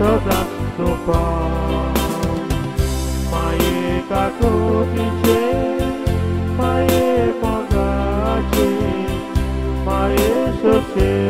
никогда ступал. Мои, как у печей, мои богачи, мои совсем.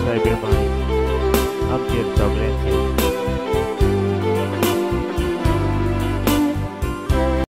साहेब हम कीर्तन लेते